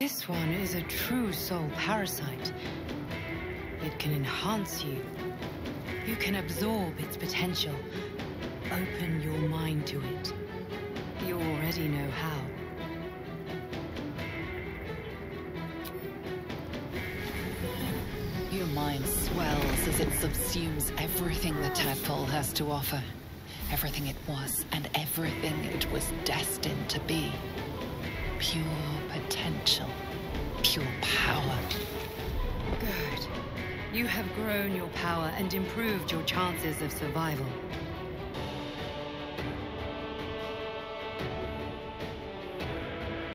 This one is a true soul parasite. It can enhance you. You can absorb its potential. Open your mind to it. You already know how. Your mind swells as it subsumes everything the tadpole has to offer. Everything it was and everything it was destined to be. Pure potential. Pure power. Good. You have grown your power and improved your chances of survival.